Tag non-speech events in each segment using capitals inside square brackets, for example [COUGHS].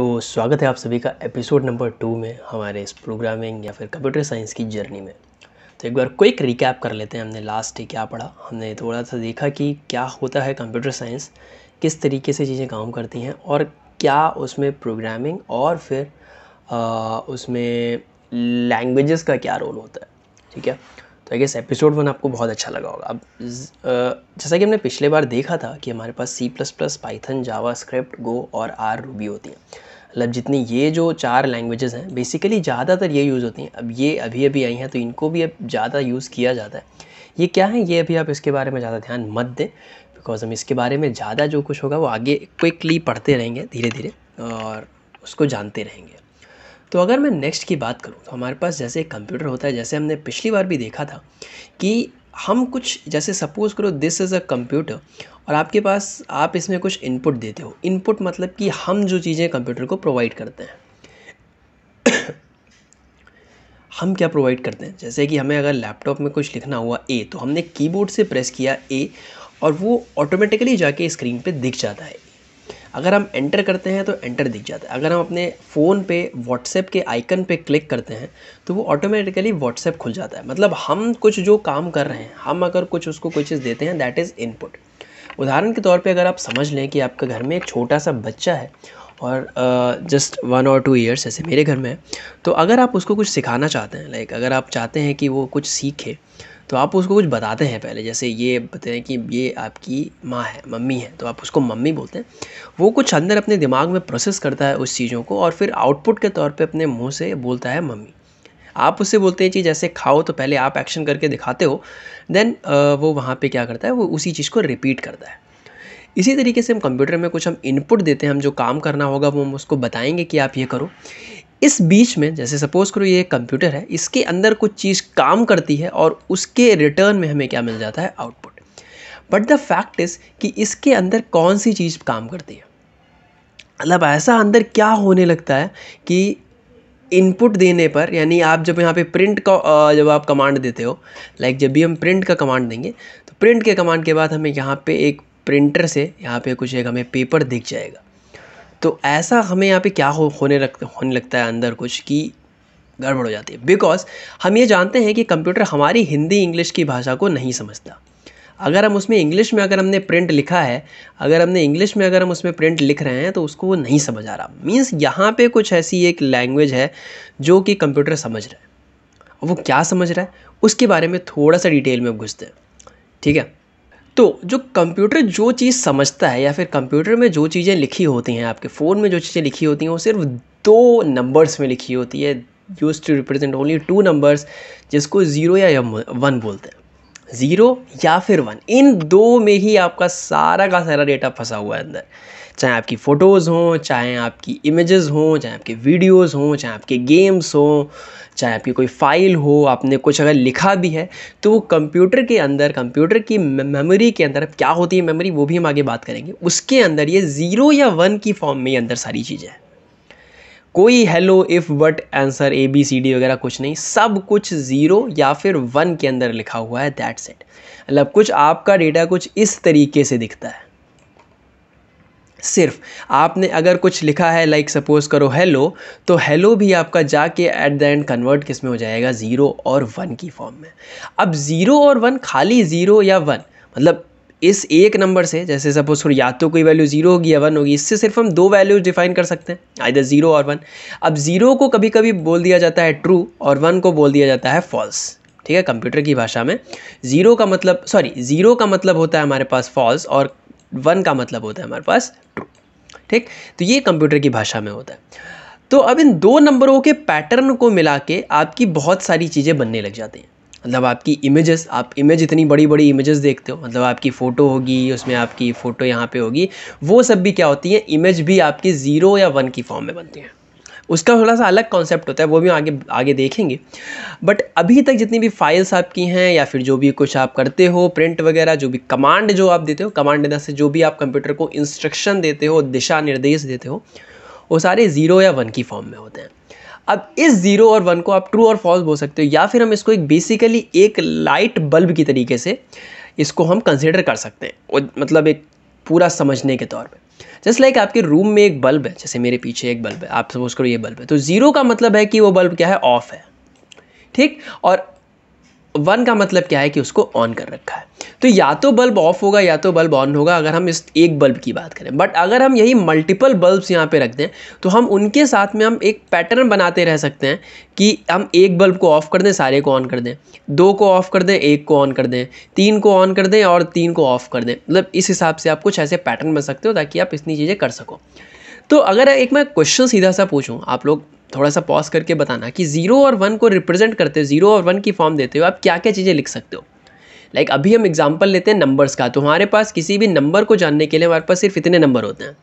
तो स्वागत है आप सभी का एपिसोड नंबर टू में हमारे इस प्रोग्रामिंग या फिर कंप्यूटर साइंस की जर्नी में। तो एक बार क्विक रिकैप कर लेते हैं हमने लास्ट डे क्या पढ़ा। हमने थोड़ा सा देखा कि क्या होता है कंप्यूटर साइंस किस तरीके से चीज़ें काम करती हैं और क्या उसमें प्रोग्रामिंग और फिर आ, उसमें लैंग्वेजेस का क्या रोल होता है। ठीक है? तो आई गेस एपिसोड वन आपको बहुत अच्छा लगा होगा। अब जैसा कि हमने पिछले बार देखा था कि हमारे पास C plus plus Python JavaScript Go और आर रूबी होती हैं। मतलब जितनी ये जो चार लैंग्वेजेस हैं बेसिकली ज़्यादातर ये यूज़ होती हैं। अब ये अभी अभी आई हैं तो इनको भी अब ज़्यादा यूज़ किया जाता है। ये क्या है? ये अभी आप इसके बारे में ज़्यादा ध्यान मत दें बिकॉज़ हम इसके बारे में ज़्यादा जो कुछ होगा, वो आगे क्विकली पढ़ते रहेंगे धीरे धीरे और उसको जानते रहेंगे। तो अगर मैं नेक्स्ट की बात करूँ तो हमारे पास जैसे कंप्यूटर होता है, जैसे हमने पिछली बार भी देखा था कि हम कुछ, जैसे सपोज़ करो दिस इज़ अ कंप्यूटर और आपके पास, आप इसमें कुछ इनपुट देते हो। इनपुट मतलब कि हम जो चीज़ें कंप्यूटर को प्रोवाइड करते हैं। [COUGHS] हम क्या प्रोवाइड करते हैं? जैसे कि हमें अगर लैपटॉप में कुछ लिखना हुआ ए तो हमने कीबोर्ड से प्रेस किया ए और वो ऑटोमेटिकली जाके स्क्रीन पे दिख जाता है। अगर हम एंटर करते हैं तो एंटर दिख जाता है। अगर हम अपने फ़ोन पे व्हाट्सएप के आइकन पे क्लिक करते हैं तो वो ऑटोमेटिकली व्हाट्सएप खुल जाता है। मतलब हम कुछ जो काम कर रहे हैं, हम अगर कुछ उसको कोई चीज़ देते हैं दैट इज़ इनपुट उदाहरण के तौर पे अगर आप समझ लें कि आपके घर में एक छोटा सा बच्चा है और जस्ट वन और टू ईयर्स जैसे मेरे घर में है तो अगर आप उसको कुछ सिखाना चाहते हैं लाइक अगर आप चाहते हैं कि वो कुछ सीखे तो आप उसको कुछ बताते हैं पहले, जैसे ये बताते हैं कि ये आपकी माँ है, मम्मी है तो आप उसको मम्मी बोलते हैं। वो कुछ अंदर अपने दिमाग में प्रोसेस करता है उस चीज़ों को और फिर आउटपुट के तौर पर अपने मुँह से बोलता है मम्मी। आप उससे बोलते हैं चीज़ जैसे खाओ तो पहले आप एक्शन करके दिखाते हो देन वो वहाँ पे क्या करता है, वो उसी चीज़ को रिपीट करता है। इसी तरीके से हम कंप्यूटर में कुछ हम इनपुट देते हैं, हम जो काम करना होगा वो हम उसको बताएँगे कि आप ये करो। इस बीच में, जैसे सपोज़ करो ये कंप्यूटर है, इसके अंदर कुछ चीज़ काम करती है और उसके रिटर्न में हमें क्या मिल जाता है? Output but the fact is कि इसके अंदर कौन सी चीज़ काम करती है? मतलब ऐसा अंदर क्या होने लगता है कि इनपुट देने पर, यानी आप जब यहाँ पे प्रिंट का जब आप कमांड देते हो लाइक जब भी हम प्रिंट का कमांड देंगे तो प्रिंट के कमांड के बाद हमें यहाँ पे एक प्रिंटर से, यहाँ पे कुछ एक हमें पेपर दिख जाएगा। तो ऐसा हमें यहाँ पे क्या हो, होने लग, होने लगता है अंदर कुछ कि गड़बड़ हो जाती है। बिकॉज़ हम ये जानते हैं कि कंप्यूटर हमारी हिंदी इंग्लिश की भाषा को नहीं समझता। अगर हम उसमें इंग्लिश में अगर हमने प्रिंट लिखा है, अगर हमने इंग्लिश में अगर हम उसमें प्रिंट लिख रहे हैं तो उसको वो नहीं समझ आ रहा। मीन्स यहाँ पे कुछ ऐसी एक लैंग्वेज है जो कि कंप्यूटर समझ रहा है। वो क्या समझ रहा है? उसके बारे में थोड़ा सा डिटेल में घुसते हैं। ठीक है? तो जो कंप्यूटर जो चीज़ समझता है या फिर कंप्यूटर में जो चीज़ें लिखी होती हैं, आपके फ़ोन में जो चीज़ें लिखी होती हैं, वो सिर्फ़ दो नंबर्स में लिखी होती है। Use to represent only two numbers जिसको ज़ीरो या वन बोलते हैं। ज़ीरो या फिर वन इन दो में ही आपका सारा का सारा डेटा फंसा हुआ है अंदर। चाहे आपकी फ़ोटोज़ हों, चाहे आपकी इमेजेस हों, चाहे आपके वीडियोज़ हों, चाहे आपके गेम्स हों चाहे आपकी कोई फ़ाइल हो, आपने कुछ अगर लिखा भी है तो वो कंप्यूटर के अंदर कंप्यूटर की मेमोरी के अंदर क्या होती है मेमोरी वो भी हम आगे बात करेंगे। उसके अंदर ये ज़ीरो या वन की फॉर्म में अंदर सारी चीज़ें हैं। कोई hello if what answer A B C D वगैरह कुछ नहीं, सब कुछ ज़ीरो या फिर वन के अंदर लिखा हुआ है दैट्स इट मतलब कुछ आपका डेटा कुछ इस तरीके से दिखता है। सिर्फ़। आपने अगर कुछ लिखा है लाइक सपोज़ करो हेलो तो हेलो भी आपका जाके एट द एंड कन्वर्ट किसमें हो जाएगा? ज़ीरो और वन की फॉर्म में। अब ज़ीरो और वन खाली ज़ीरो या वन मतलब इस एक नंबर से, जैसे सपोज़ करो या तो कोई वैल्यू ज़ीरो होगी या वन होगी, इससे सिर्फ़ हम दो वैल्यूज़ डिफाइन कर सकते हैं। आइधर ज़ीरो और वन अब ज़ीरो को कभी कभी बोल दिया जाता है ट्रू और वन को बोल दिया जाता है फॉल्स ठीक है? कंप्यूटर की भाषा में। ज़ीरो का मतलब सॉरी ज़ीरो का मतलब होता है हमारे पास फॉल्स और वन का मतलब होता है हमारे पास टू ठीक? तो ये कंप्यूटर की भाषा में होता है। तो अब इन दो नंबरों के पैटर्न को मिला के आपकी बहुत सारी चीज़ें बनने लग जाती हैं। मतलब आपकी इमेजेस, आप इमेज इतनी बड़ी बड़ी इमेजेस देखते हो मतलब आपकी फ़ोटो होगी, उसमें आपकी फ़ोटो यहाँ पे होगी, वो सब भी क्या होती है? इमेज भी आपकी ज़ीरो या वन की फॉर्म में बनती हैं। उसका थोड़ा सा अलग कॉन्सेप्ट होता है, वो भी आगे आगे देखेंगे। बट अभी तक जितनी भी फाइल्स आपकी हैं, या फिर जो भी कुछ आप करते हो प्रिंट वगैरह, जो भी कमांड जो आप देते हो कमांड देने से जो भी आप कंप्यूटर को इंस्ट्रक्शन देते हो, दिशा निर्देश देते हो, वो सारे ज़ीरो या वन की फॉर्म में होते हैं। अब इस ज़ीरो और वन को आप ट्रू और फॉल्स बोल सकते हो, या फिर हम इसको एक बेसिकली एक लाइट बल्ब की तरीके से इसको हम कंसिडर कर सकते हैं मतलब एक पूरा समझने के तौर पे। जस्ट लाइक like आपके रूम में एक बल्ब है, जैसे मेरे पीछे एक बल्ब है, आप सपोज़ करो ये बल्ब है। तो ज़ीरो का मतलब है कि वो बल्ब क्या है? ऑफ़ है। ठीक? और वन का मतलब क्या है कि उसको ऑन कर रखा है। तो या तो बल्ब ऑफ़ होगा, या तो बल्ब ऑन होगा, अगर हम इस एक बल्ब की बात करें। बट अगर हम यही मल्टीपल बल्ब्स यहाँ पे रख दें तो हम उनके साथ में हम एक पैटर्न बनाते रह सकते हैं कि हम एक बल्ब को ऑफ़ कर दें, सारे को ऑन कर दें। दो को ऑफ़ कर दें, एक को ऑन कर दें। तीन को ऑन कर दें और तीन को ऑफ़ कर दें। मतलब इस हिसाब से आप कुछ ऐसे पैटर्न बन सकते हो ताकि आप इतनी चीज़ें कर सको। तो अगर एक मैं क्वेश्चन सीधा सा पूछूँ, आप लोग थोड़ा सा पॉज करके बताना कि ज़ीरो और वन को रिप्रेजेंट करते हो ज़ीरो और वन की फॉर्म देते हो, आप क्या क्या चीज़ें लिख सकते हो? लाइक like, अभी हम एग्ज़ाम्पल लेते हैं नंबर्स का तो हमारे पास किसी भी नंबर को जानने के लिए हमारे पास सिर्फ़ इतने नंबर होते हैं।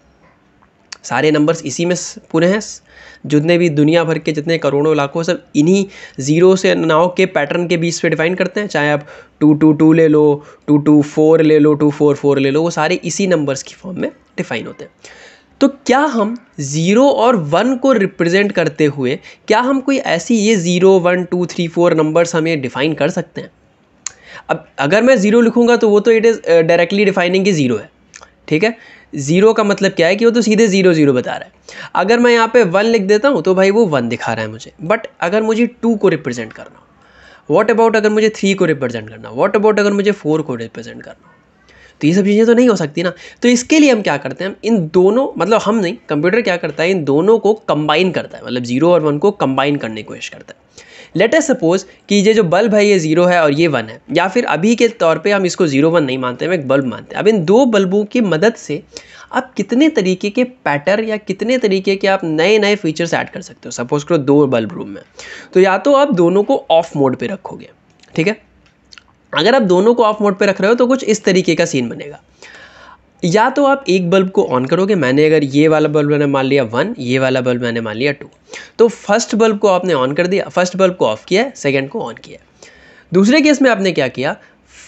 सारे नंबर्स इसी में पूरे हैं। जितने भी दुनिया भर के जितने करोड़ों, लाखों, सब इन्हीं ज़ीरो से नाव के पैटर्न के बीच पे डिफाइन करते हैं। चाहे आप टू टू टू ले लो टू टू फोर ले लो टू फोर फोर ले लो, वो सारे इसी नंबर्स की फॉर्म में डिफाइन होते हैं। तो क्या हम ज़ीरो और वन को रिप्रेजेंट करते हुए, क्या हम कोई ऐसी ये zero one two three four numbers हमें डिफ़ाइन कर सकते हैं? अब अगर मैं ज़ीरो लिखूँगा तो वो तो इट इज़ डायरेक्टली डिफाइनिंग कि ज़ीरो है। ठीक है? ज़ीरो का मतलब क्या है कि वो तो सीधे ज़ीरो ज़ीरो बता रहा है। अगर मैं यहाँ पे वन लिख देता हूँ तो भाई वो वन दिखा रहा है मुझे। बट अगर मुझे टू को रिप्रेजेंट करना वॉट अबाउट अगर मुझे थ्री को रिप्रेजेंट करना? वॉट अबाउट अगर मुझे फोर को रिप्रेजेंट करना? तो ये सब चीज़ें तो नहीं हो सकती ना। तो इसके लिए हम क्या करते हैं इन दोनों मतलब हम नहीं, कंप्यूटर क्या करता है, इन दोनों को कंबाइन करता है मतलब ज़ीरो और वन को कंबाइन करने की कोशिश करता है। लेट अस सपोज़ कि ये जो बल्ब है, ये ज़ीरो है और ये वन है, या फिर अभी के तौर पे हम इसको ज़ीरो वन नहीं मानते, हम एक बल्ब मानते हैं। अब इन दो बल्बों की मदद से आप कितने तरीके के पैटर्न या कितने तरीके के आप नए नए फीचर्स ऐड कर सकते हो। सपोज़ करो दो बल्ब रूम में तो या तो आप दोनों को ऑफ़ मोड पे रखोगे, ठीक है? अगर आप दोनों को ऑफ़ मोड पे रख रहे हो तो कुछ इस तरीके का सीन बनेगा। या तो आप एक बल्ब को ऑन करोगे, मैंने अगर ये वाला बल्ब मैंने मान लिया वन ये वाला बल्ब मैंने मान लिया टू तो फ़र्स्ट बल्ब को आपने ऑन कर दिया फ़र्स्ट बल्ब को ऑफ़ किया सेकेंड को ऑन किया। दूसरे केस में आपने क्या किया?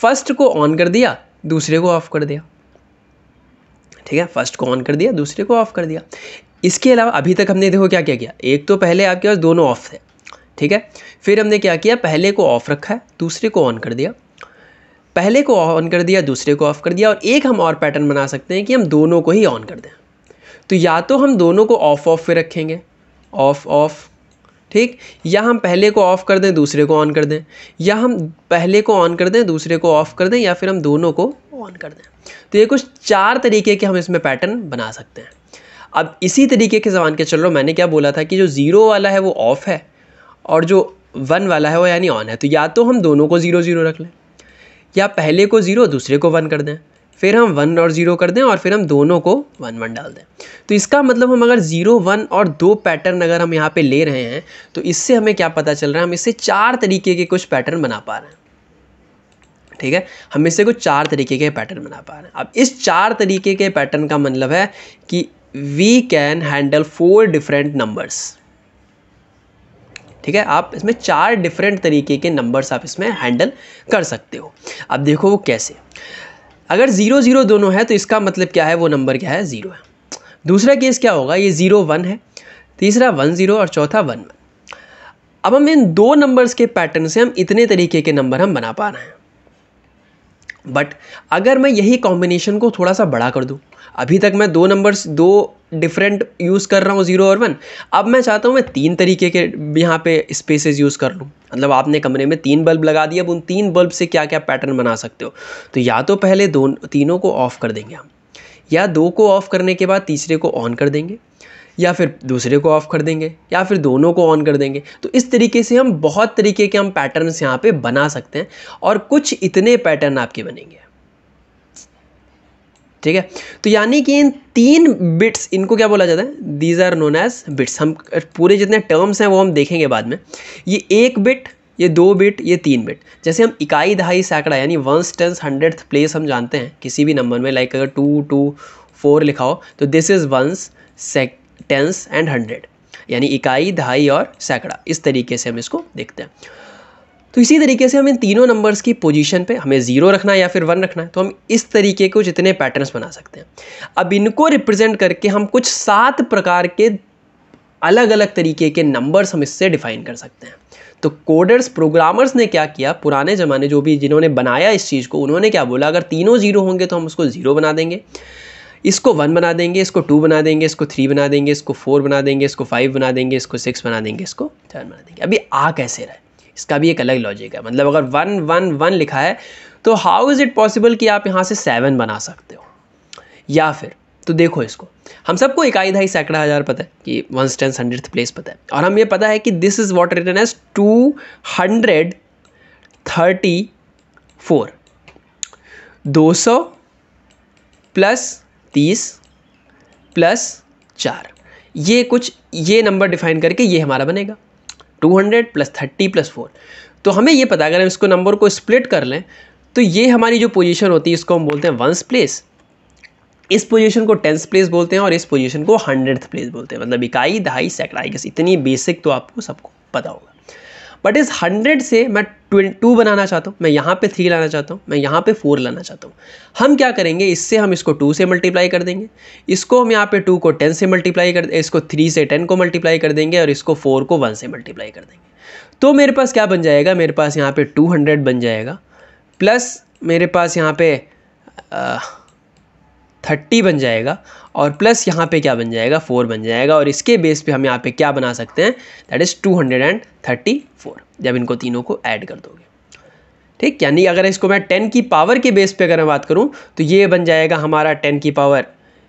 फ़र्स्ट को ऑन कर दिया, दूसरे को ऑफ़ कर दिया। ठीक है? फ़र्स्ट को ऑन कर दिया, दूसरे को ऑफ़ कर दिया। इसके अलावा अभी तक हमने देखो क्या क्या? किया एक तो पहले आपके पास दोनों ऑफ़ थे। ठीक है? फिर हमने क्या किया? पहले को ऑफ़ रखा है, दूसरे को ऑन कर दिया। पहले को ऑन कर दिया, दूसरे को ऑफ़ कर दिया, और एक हम और पैटर्न बना सकते हैं कि हम दोनों को ही ऑन कर दें। तो या तो हम दोनों को ऑफ़ ऑफ़ पे रखेंगे। ऑफ़ ऑफ़, ठीक? या हम पहले को ऑफ़ कर दें, दूसरे को ऑन कर दें। या हम पहले को ऑन कर दें, दूसरे को ऑफ़ कर दें, या फिर हम दोनों को ऑन कर दें। तो ये कुछ चार तरीके के हम इसमें पैटर्न बना सकते हैं। अब इसी तरीके के जबान के चल रहा मैंने क्या बोला था कि जो ज़ीरो वाला है वो ऑफ़ है, और जो वन वाला है वो यानी ऑन है। तो या तो हम दोनों को ज़ीरो ज़ीरो रख लें। या पहले को ज़ीरो दूसरे को वन कर दें। फिर हम वन और ज़ीरो कर दें और फिर हम दोनों को वन वन डाल दें। तो इसका मतलब हम अगर ज़ीरो वन और दो पैटर्न अगर हम यहाँ पे ले रहे हैं तो इससे हमें क्या पता चल रहा है? हम इससे चार तरीके के कुछ पैटर्न बना पा रहे हैं। ठीक है? हम इससे कुछ चार तरीके के पैटर्न बना पा रहे हैं। अब इस चार तरीके के पैटर्न का मतलब है कि we can handle four different numbers ठीक है? आप इसमें चार डिफरेंट तरीके के नंबर्स आप इसमें हैंडल कर सकते हो। अब देखो वो कैसे। अगर ज़ीरो ज़ीरो दोनों है तो इसका मतलब क्या है? वो नंबर क्या है? ज़ीरो है। दूसरा केस क्या होगा? ये ज़ीरो वन है। तीसरा वन ज़ीरो और चौथा वन वन अब हम इन दो नंबर्स के पैटर्न से हम इतने तरीके के नंबर हम बना पा रहे हैं। बट अगर मैं यही कॉम्बिनेशन को थोड़ा सा बड़ा कर दूँ, अभी तक मैं दो नंबर्स दो डिफरेंट यूज़ कर रहा हूँ ज़ीरो और वन अब मैं चाहता हूँ मैं तीन तरीके के यहाँ पे स्पेसेस यूज़ कर लूँ। मतलब आपने कमरे में तीन बल्ब लगा दिए, अब उन तीन बल्ब से क्या क्या पैटर्न बना सकते हो? तो या तो पहले दो, तीनों को ऑफ़ कर देंगे हम, या दो को ऑफ़ करने के बाद तीसरे को ऑन कर देंगे। या फिर दूसरे को ऑफ़ कर देंगे, या फिर दोनों को ऑन कर देंगे। तो इस तरीके से हम बहुत तरीके के हम पैटर्न्स यहाँ पे बना सकते हैं और कुछ इतने पैटर्न आपके बनेंगे। ठीक है? तो यानी कि इन तीन बिट्स इनको क्या बोला जाता है? These are known as bits हम पूरे जितने टर्म्स हैं वो हम देखेंगे बाद में। ये एक बिट ये दो बिट ये तीन बिट जैसे हम इकाई, दहाई, सैकड़ा, यानी वंस टेंस हंड्रेड प्लेस हम जानते हैं किसी भी नंबर में लाइक अगर टू टू फोर लिखा हो तो this is ones sec tens and hundred यानी इकाई दहाई और सैकड़ा। इस तरीके से हम इसको देखते हैं। तो इसी तरीके से हम तीनों नंबर्स की पोजीशन पे हमें ज़ीरो रखना है या फिर वन रखना है तो हम इस तरीके को जितने पैटर्न्स बना सकते हैं। अब इनको रिप्रेजेंट करके हम कुछ सात प्रकार के अलग अलग तरीके के नंबर्स हम इससे डिफाइन कर सकते हैं। तो कोडर्स प्रोग्रामर्स ने क्या किया? पुराने ज़माने जो भी जिन्होंने बनाया इस चीज़ को, उन्होंने क्या बोला? अगर तीनों ज़ीरो होंगे तो हम उसको ज़ीरो बना देंगे। इसको वन बना देंगे, इसको टू बना देंगे, इसको थ्री बना देंगे, इसको फोर बना देंगे, इसको फाइव बना देंगे, इसको सिक्स बना देंगे, इसको सेवन बना देंगे। अभी आ कैसे रहा है? इसका भी एक अलग लॉजिक है। मतलब अगर वन वन वन लिखा है तो हाउ इज़ इट पॉसिबल कि आप यहाँ से सेवन बना सकते हो? या फिर तो देखो इसको। हम सबको इकाई ढाई सैकड़ा हज़ार पता है कि वन टेंस हंड्रेड प्लेस पता है। और हम ये पता है कि this is what written as two hundred thirty four दो सौ प्लस तीस प्लस चार। ये कुछ, ये नंबर डिफाइन करके ये हमारा बनेगा। Two hundred plus thirty plus four. तो हमें ये पता, अगर हम इसको नंबर को स्प्लिट कर लें तो ये हमारी जो पोजीशन होती है, इसको हम बोलते हैं वंस प्लेस। इस पोजीशन को टेंथ प्लेस बोलते हैं और इस पोजीशन को हंड्रेड प्लेस बोलते हैं। मतलब इकाई, दहाई, सैकड़ाई, इतनी बेसिक तो आपको सबको पता होगा। बट इस हंड्रेड से मैं टू बनाना चाहता हूँ, मैं यहाँ पे थ्री लाना चाहता हूँ, मैं यहाँ पे फोर लाना चाहता हूँ। हम क्या करेंगे, इससे हम इसको टू से मल्टीप्लाई कर देंगे। इसको हम यहाँ पे टू को टेन से मल्टीप्लाई कर, इसको थ्री से टेन को मल्टीप्लाई कर देंगे और इसको फोर को वन से मल्टीप्लाई कर देंगे। तो मेरे पास क्या बन जाएगा, मेरे पास यहाँ पे टू हंड्रेड बन जाएगा प्लस मेरे पास यहाँ पे थर्टी बन जाएगा और प्लस यहाँ पे क्या बन जाएगा? फोर बन जाएगा और इसके बेस पे हम यहाँ पे क्या बना सकते हैं? That is two hundred and thirty four जब इनको तीनों को ऐड कर दोगे। ठीक? यानी अगर इसको मैं टेन की पावर के बेस पे अगर मैं बात करूँ तो ये बन जाएगा हमारा टेन की power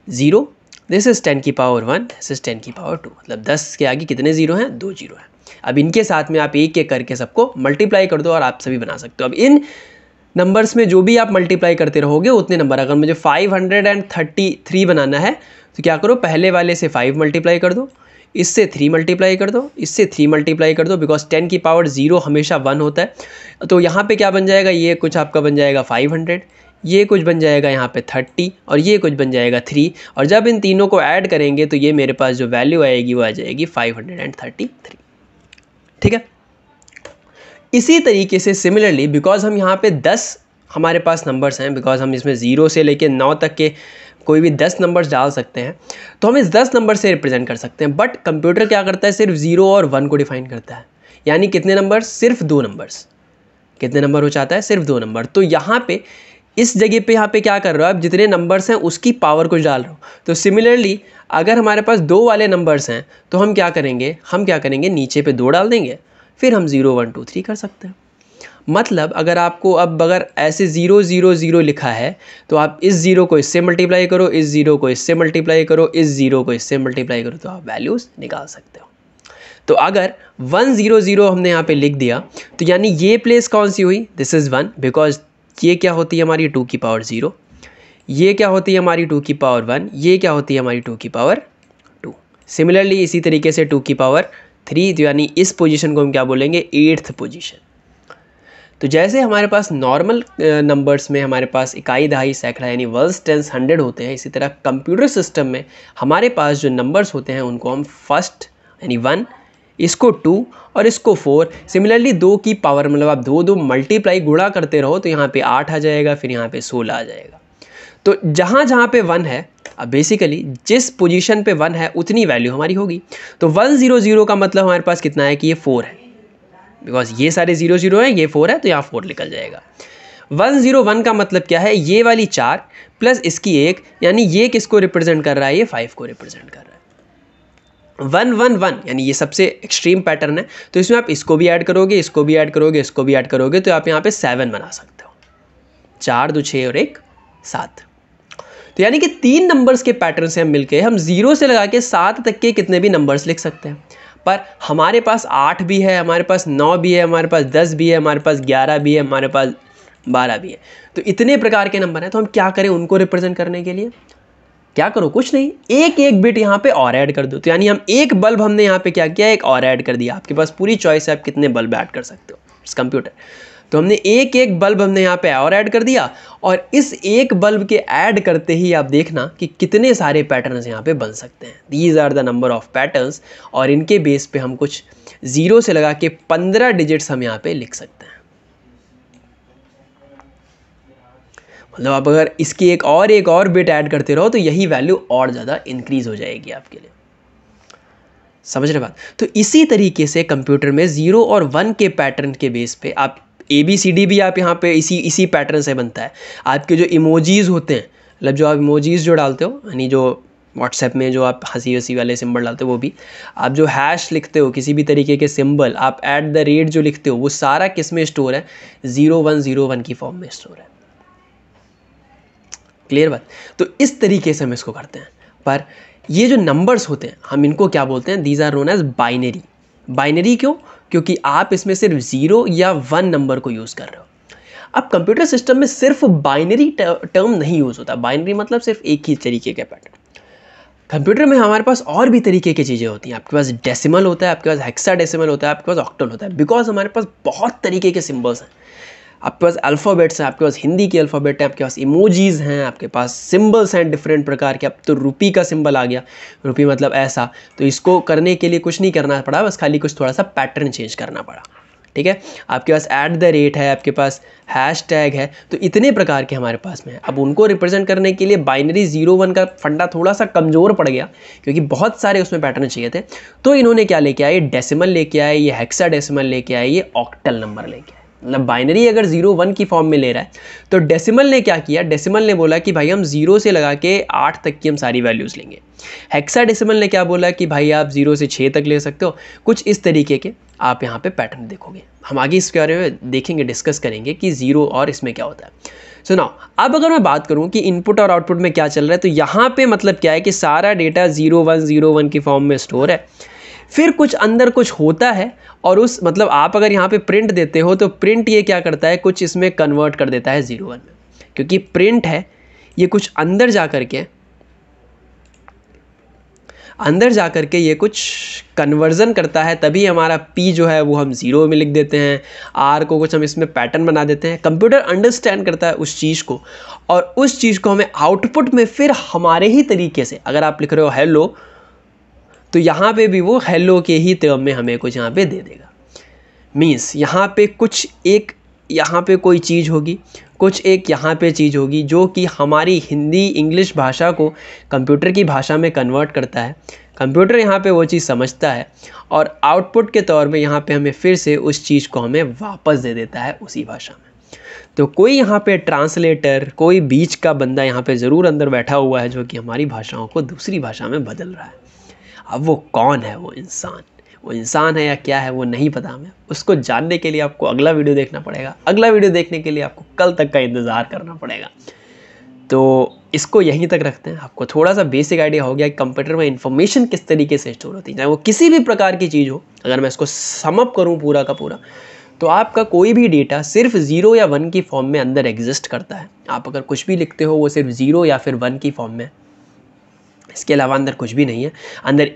zero this is ten की power one this is ten की पावर टू मतलब दस के आगे कितने ज़ीरो हैं? दो ज़ीरो हैं। अब इनके साथ में आप एक एक करके सबको मल्टीप्लाई कर दो और आप सभी बना सकते हो। अब इन नंबर्स में जो भी आप मल्टीप्लाई करते रहोगे, उतने नंबर अगर मुझे five hundred and thirty three बनाना है तो क्या करो, पहले वाले से फाइव मल्टीप्लाई कर दो, इससे थ्री मल्टीप्लाई कर दो, इससे थ्री मल्टीप्लाई कर दो बिकॉज़ टेन की पावर ज़ीरो हमेशा वन होता है। तो यहाँ पे क्या बन जाएगा, ये कुछ आपका बन जाएगा फाइव हंड्रेड ये कुछ बन जाएगा यहाँ पे थर्टी और ये कुछ बन जाएगा थ्री और जब इन तीनों को ऐड करेंगे तो ये मेरे पास जो वैल्यू आएगी, वो आ जाएगी five hundred and thirty three ठीक है? इसी तरीके से सिमिलरली बिकॉज़ हम यहाँ पे दस हमारे पास नंबर्स हैं बिकॉज़ हम इसमें ज़ीरो से लेके नौ तक के कोई भी दस नंबर्स डाल सकते हैं तो हम इस दस नंबर से रिप्रेजेंट कर सकते हैं। बट कंप्यूटर क्या करता है? सिर्फ़ ज़ीरो और वन को डिफाइन करता है। यानी कितने नंबर सिर्फ़ दो नंबर्स कितने नंबर हो जाता है? सिर्फ़ दो नंबर तो यहाँ पे, इस जगह पे यहाँ पे क्या कर रहे हो? आप जितने नंबर्स हैं, उसकी पावर को डाल रहे हो। तो सिमिलरली अगर हमारे पास दो वाले नंबर्स हैं तो हम क्या करेंगे? हम क्या करेंगे? नीचे पे दो डाल देंगे। फिर हम ज़ीरो वन टू थ्री कर सकते हैं। मतलब अगर आपको अब अगर ऐसे ज़ीरो ज़ीरो ज़ीरो लिखा है तो आप इस ज़ीरो को इससे मल्टीप्लाई करो, इस ज़ीरो को इससे मल्टीप्लाई करो, इस ज़ीरो को इससे मल्टीप्लाई करो तो आप वैल्यूज़ निकाल सकते हो। तो अगर वन ज़ीरो ज़ीरो हमने यहाँ पे लिख दिया तो यानी ये प्लेस कौन सी हुई? दिस इज़ वन बिकॉज़ ये क्या होती है हमारी टू की पावर ज़ीरो ये क्या होती है हमारी टू की पावर वन ये क्या होती है हमारी टू की पावर टू सिमिलरली इसी तरीके से टू की पावर थ्री तो यानी इस पोजीशन को हम क्या बोलेंगे? Eighth position. तो जैसे हमारे पास नॉर्मल नंबर्स में हमारे पास इकाई, दहाई, सैकड़ा, यानी वर्ल्स टेंस हंड्रेड होते हैं, इसी तरह कंप्यूटर सिस्टम में हमारे पास जो नंबर्स होते हैं, उनको हम फ़र्स्ट यानी वन इसको टू और इसको फोर सिमिलरली दो की पावर मतलब आप दो दो मल्टीप्लाई गुणा करते रहो तो यहाँ पे आठ आ जाएगा, फिर यहाँ पे सोलह आ जाएगा। तो जहाँ जहाँ पे वन है अब बेसिकली जिस पोजीशन पे वन है, उतनी वैल्यू हमारी होगी। तो वन ज़ीरो ज़ीरो का मतलब हमारे पास कितना है कि ये फोर है। बिकॉज़ ये सारे ज़ीरो ज़ीरो हैं, ये फोर है तो यहाँ फोर निकल जाएगा। वन ज़ीरो वन का मतलब क्या है? ये वाली चार प्लस इसकी एक, यानी ये किसको रिप्रेजेंट कर रहा है? ये फाइव को रिप्रेजेंट कर रहा है। वन वन वन यानी ये सबसे एक्सट्रीम पैटर्न है। तो इसमें आप इसको भी ऐड करोगे, इसको भी ऐड करोगे, इसको भी ऐड करोगे तो आप यहाँ पे सेवन बना सकते हो। चार दो छः और एक, सात। तो यानी कि तीन नंबर्स के पैटर्न से हम मिलके, हम ज़ीरो से लगा के सात तक के कितने भी नंबर्स लिख सकते हैं। पर हमारे पास आठ भी है, हमारे पास नौ भी है, हमारे पास दस भी है, हमारे पास ग्यारह भी है, हमारे पास बारह भी है। तो इतने प्रकार के नंबर हैं तो हम क्या करें उनको रिप्रेजेंट करने के लिए? क्या करो? कुछ नहीं। एक एक बिट यहाँ पे और ऐड कर दो। तो यानी हम एक बल्ब हमने यहाँ पे क्या किया? एक और ऐड कर दिया। आपके पास पूरी चॉइस है, आप कितने बल्ब ऐड कर सकते हो। इस कंप्यूटर तो हमने एक एक बल्ब हमने यहाँ पे और ऐड कर दिया और इस एक बल्ब के ऐड करते ही आप देखना कि कितने सारे पैटर्न्स यहाँ पे बन सकते हैं। These are the number of patterns और इनके बेस पे हम कुछ ज़ीरो से लगा के पंद्रह डिजिट्स हम यहाँ पे लिख सकते हैं। मतलब आप अगर इसकी एक और एक और बिट ऐड करते रहो तो यही वैल्यू और ज़्यादा इंक्रीज हो जाएगी आपके लिए। समझ रहे बात? तो इसी तरीके से कंप्यूटर में ज़ीरो और वन के पैटर्न के बेस पे आप ए बी सी डी भी आप यहाँ पे इसी इसी पैटर्न से बनता है। आपके जो इमोजीज़ होते हैं मतलब जो आप इमोजीज जो डालते हो, यानी जो व्हाट्सएप में जो आप हँसी हँसी वाले सिंबल डालते हो, वो भी, आप जो हैश लिखते हो, किसी भी तरीके के सिंबल आप एट द रेट जो लिखते हो, वो सारा किसमें स्टोर है? ज़ीरो वन ज़ीरो वन की फॉर्म में स्टोर है। क्लियर बात? तो इस तरीके से हम इसको करते हैं। पर ये जो नंबर्स होते हैं, हम इनको क्या बोलते हैं? These are known as binary binary क्यों? क्योंकि आप इसमें सिर्फ़ ज़ीरो या वन नंबर को यूज़ कर रहे हो। अब कंप्यूटर सिस्टम में सिर्फ़ बाइनरी टर्म नहीं यूज़ होता। बाइनरी मतलब सिर्फ़ एक ही तरीके का पैटर्न। कंप्यूटर में हमारे पास और भी तरीके की चीज़ें होती हैं। आपके पास डेसिमल होता है, आपके पास हेक्सा डेसिमल होता है, आपके पास ऑक्टल होता है। बिकॉज़ हमारे पास बहुत तरीके के सिम्बल्स हैं। आपके पास अल्फ़ाबेट्स हैं, आपके पास हिंदी के अल्फ़ाबेट है, आपके पास इमोजीज़ हैं, आपके पास सिम्बल्स हैं डिफरेंट प्रकार के। अब तो रुपी का सिंबल आ गया। रुपी मतलब ऐसा। तो इसको करने के लिए कुछ नहीं करना पड़ा, बस खाली कुछ थोड़ा सा पैटर्न चेंज करना पड़ा। ठीक है? आपके पास ऐट द रेट है, आपके पास हैश टैग है तो इतने प्रकार के हमारे पास में है। अब उनको रिप्रेजेंट करने के लिए बाइनरी ज़ीरो वन का फंडा थोड़ा सा कमज़ोर पड़ गया, क्योंकि बहुत सारे उसमें पैटर्न चाहिए थे। तो इन्होंने क्या लेके आए? डेसिमल लेके आए, ये हेक्सा डेसिमल लेके आए, ये ऑक्टल नंबर लेके आए। मतलब बाइनरी अगर ज़ीरो वन की फॉर्म में ले रहा है तो डेसिमल ने क्या किया? डेसिमल ने बोला कि भाई हम ज़ीरो से लगा के आठ तक की हम सारी वैल्यूज़ लेंगे। हेक्सा डेसिमल ने क्या बोला कि भाई आप ज़ीरो से छः तक ले सकते हो? कुछ इस तरीके के आप यहाँ पे पैटर्न देखोगे। हम आगे इसके बारे में देखेंगे डिस्कस करेंगे कि ज़ीरो और इसमें क्या होता है। सुनाओ so अब अगर मैं बात करूँ कि इनपुट और आउटपुट में क्या चल रहा है तो यहाँ पे मतलब क्या है कि सारा data zero one zero one की फॉर्म में स्टोर है। फिर कुछ अंदर कुछ होता है और उस मतलब आप अगर यहाँ पे प्रिंट देते हो तो प्रिंट ये क्या करता है? कुछ इसमें कन्वर्ट कर देता है ज़ीरो वन में। क्योंकि प्रिंट है, ये कुछ अंदर जा कर के अंदर जा कर के ये कुछ कन्वर्ज़न करता है, तभी हमारा पी जो है, वो हम ज़ीरो में लिख देते हैं। आर को कुछ हम इसमें पैटर्न बना देते हैं। कंप्यूटर अंडरस्टैंड करता है उस चीज़ को और उस चीज़ को हमें आउटपुट में फिर हमारे ही तरीके से, अगर आप लिख रहे हो हेलो तो यहाँ पे भी वो हेलो के ही टर्म में हमें कुछ यहाँ पे दे देगा। मीन्स यहाँ पे कुछ एक, यहाँ पे कोई चीज़ होगी, कुछ एक यहाँ पे चीज़ होगी जो कि हमारी हिंदी इंग्लिश भाषा को कंप्यूटर की भाषा में कन्वर्ट करता है। कंप्यूटर यहाँ पे वो चीज़ समझता है और आउटपुट के तौर में यहाँ पे हमें फिर से उस चीज़ को हमें वापस दे देता है उसी भाषा में। तो कोई यहाँ पे ट्रांसलेटर कोई बीच का बंदा यहाँ पे ज़रूर अंदर बैठा हुआ है जो कि हमारी भाषाओं को दूसरी भाषा में बदल रहा है। अब वो कौन है वो इंसान? वो इंसान है या क्या है वो नहीं पता हमें। उसको जानने के लिए आपको अगला वीडियो देखना पड़ेगा। अगला वीडियो देखने के लिए आपको कल तक का इंतज़ार करना पड़ेगा। तो इसको यहीं तक रखते हैं। आपको थोड़ा सा बेसिक आइडिया हो गया कि कंप्यूटर में इंफॉर्मेशन किस तरीके से स्टोर होती है। चाहे वो किसी भी प्रकार की चीज़ हो, अगर मैं इसको समअप करूँ पूरा का पूरा तो आपका कोई भी डेटा सिर्फ़ ज़ीरो या वन की फॉर्म में अंदर एग्जिस्ट करता है। आप अगर कुछ भी लिखते हो, वो सिर्फ़ ज़ीरो या फिर वन की फॉर्म में। इसके अलावा अंदर कुछ भी नहीं है। अंदर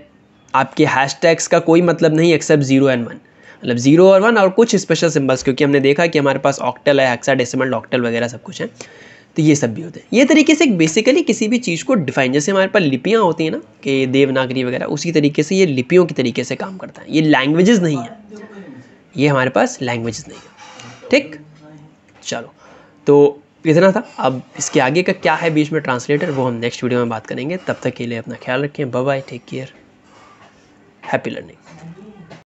आपके हैशटैग्स का कोई मतलब नहीं एक्सेप्ट ज़ीरो एंड वन मतलब ज़ीरो और वन और कुछ स्पेशल सिम्बल्स क्योंकि हमने देखा कि हमारे पास ऑक्टल है हेक्सा डेसिमल ऑक्टल वगैरह सब कुछ है। तो ये सब भी होते हैं। ये तरीके से बेसिकली किसी भी चीज़ को डिफाइन जैसे हमारे पास लिपियाँ होती हैं ना, कि देवनागरी वगैरह, उसी तरीके से ये लिपियों के तरीके से काम करता है। ये लैंग्वेजेस नहीं है। ये हमारे पास लैंग्वेजेस नहीं है। ठीक? चलो। तो इतना था। अब इसके आगे का क्या है बीच में ट्रांसलेटर वो हम नेक्स्ट वीडियो में बात करेंगे। तब तक के लिए अपना ख्याल रखें। Bye take care happy learning